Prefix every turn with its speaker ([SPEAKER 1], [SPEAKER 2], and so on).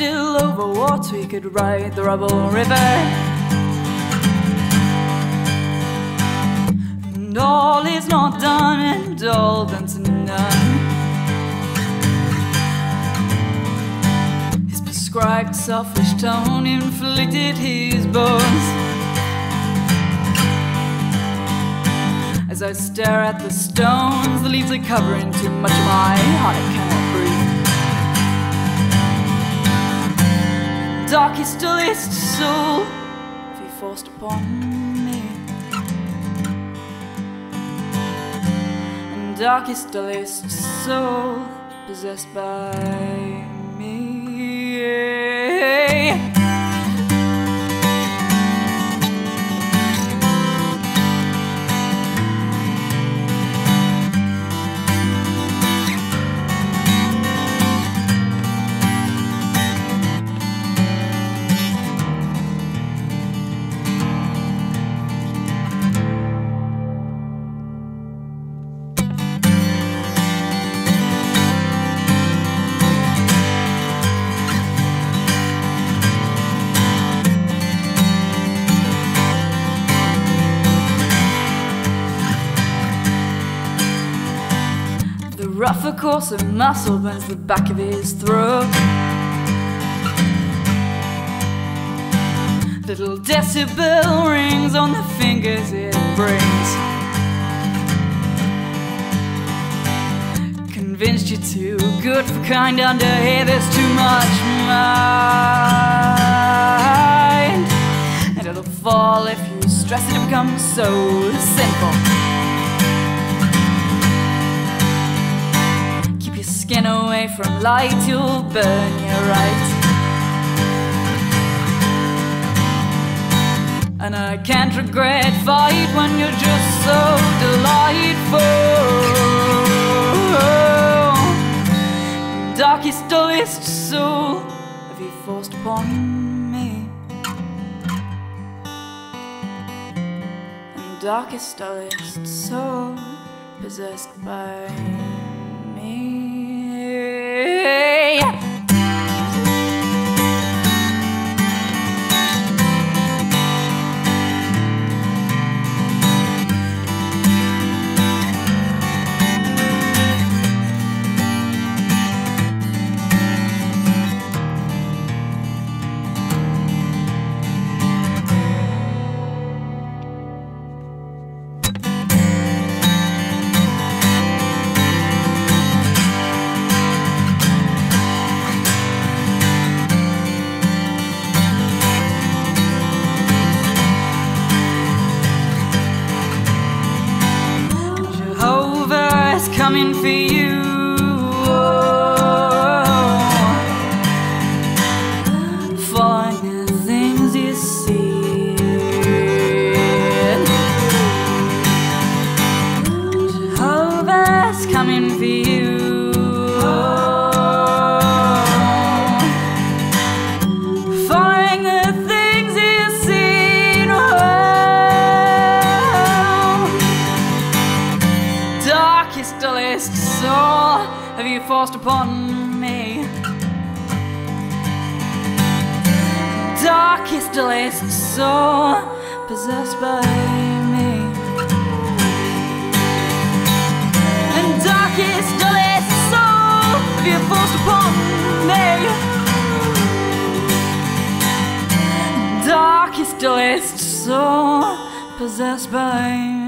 [SPEAKER 1] still over what we could ride the rubble river. And all is not done, and all done to none. His prescribed selfish tone inflicted his bones. As I stare at the stones, the leaves are covering too much of my heart. I cannot breathe. Darkest, dullest soul, he forced upon me. And darkest, dullest soul, possessed by me. The rougher course of muscle burns the back of his throat. Little decibel rings on the fingers it brings. Convinced you're too good for kind under here, there's too much mind. And it'll fall if you stress it, it becomes so simple. Away from light, you'll burn your right. And I can't regret fight when you're just so delightful. Darkest, dullest soul, have you forced upon me? And darkest, dullest soul, possessed by coming for you. Following the things you see. Jehovah is coming for you. Forced upon me? Darkest, dullest soul possessed by me. And darkest, soul have you forced upon me? Darkest, dullest soul possessed by